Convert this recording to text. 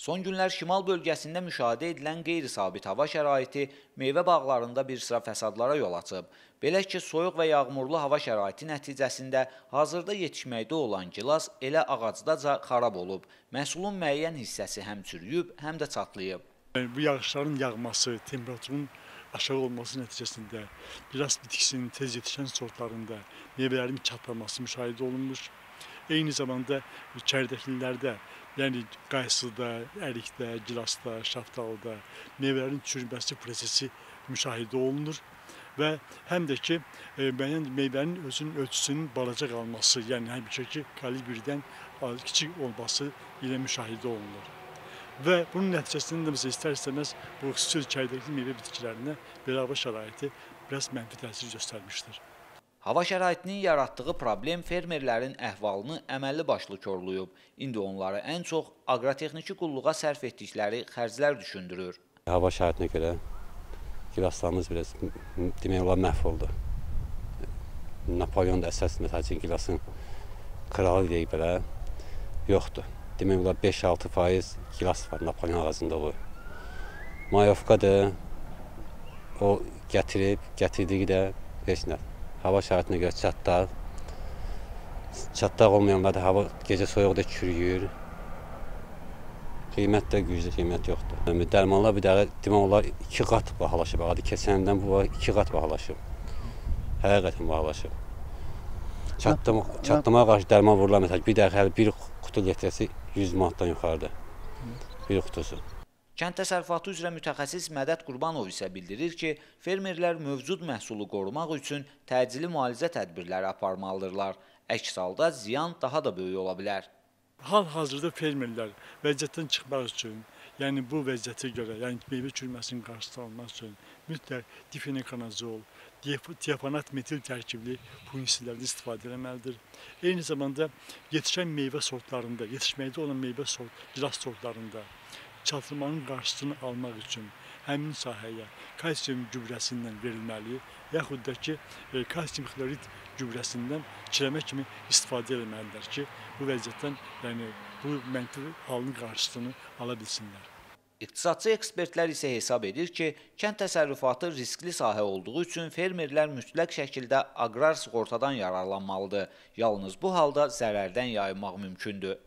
Son günlər şimal bölgəsində müşahidə edilən qeyri-sabit hava şəraiti meyvə bağlarında bir sıra fəsadlara yol açıb. Belə ki, soyuq və yağmurlu hava şəraiti nəticəsində hazırda yetişməkdə olan gilas elə ağacdaca xarab olub. Məhsulun müəyyən hissəsi həm çürüyüb, həm də çatlayıb. Bu yağışların yağması, temperaturun aşağı olması nəticəsində gilas bitkisinin tez yetişən sortlarında meyvələrin çatlaması müşahidə olunmuş. Eyni zamanda çərdəklilərdə Yəni qayısıda, ərikdə, gilasda, şaftalıda meyvələrin çürüməsi prosesi müşahidə olunur və həm də ki, e, müəyyən meyvənin özünün ölçüsünün balaca qalması, yəni həmişəki kalibrdən kiçik olması ilə müşahidə olunur. Və bunun nəticəsində də istər-istəməz bu xüsusi çəydəkli meyvə bitkilərinə belə hava şəraiti biraz mənfi təsir göstərmişdir. Hava şəraitinin yaratdığı problem fermerlərin əhvalını əməlli başlı korlayıb. İndi onları ən çox aqrotexniki qulluğa sərf etdikləri xərclər düşündürür. Hava şəraitinə görə gilaslarımız biraz demək olar məhv oldu. Napolyon da əsas məsəl üçün gilasın kralı deyib belə yoxdur. Demək olar 5-6 faiz gilas var Napolyon ağacında olur. Mayovkadır, o gətirib, gətirdiyi də heç nə hava şəraitinə görə çatdaq. Çatdaq olmayanlar da hava gecə soyuqda çürüyür. Qiymət də güclü qiymət yoxdur. Yəni, dərmanlar bir dəqiqə demək olar iki qat bahalaşıb. Adi keçəndən bu var iki qat bahalaşıb. Həqiqətən bahalaşıb. Çatdama, çatdama qarşı dərman vurulan məsəl bir dəqiqə bir qutu litrəsi 100 manatdan yuxarıdır. Bir qutusu. Kənd təsərrüfatı üzrə mütəxəssis Mədət Qurbanov isə bildirir ki, fermerlər mövcud məhsulu qorumaq üçün təcili müalicə tədbirləri aparmalıdırlar. Əks halda ziyan daha da böyük ola bilər. Hal-hazırda fermerlər vəziyyətdən çıxmaq üçün, yəni bu vəziyyətə görə, yəni meyvə çürüməsinin qarşısını almaq üçün mütləq difenikanazol, diafanat metil tərkibli fungisidlərdən istifadə etməlidir. Eyni zamanda yetişən meyvə sortlarında, yetişməkdə olan meyvə sort, gilas sortlarında çatılmanın qarşısını almaq üçün həmin sahəyə kalsium gübrəsindən verilməli, yaxud da ki, e, kalsium xlorid gübrəsindən çiləmə kimi istifadə etməlidirlər ki, bu vəziyyətdən, yəni bu mənfi halın qarşısını ala bilsinlər. İqtisadçı ekspertlər isə hesab edir ki, kənd təsərrüfatı riskli sahə olduğu üçün fermerlər mütləq şəkildə aqrar sığortadan yararlanmalıdır. Yalnız bu halda zərərdən yayınmaq mümkündür.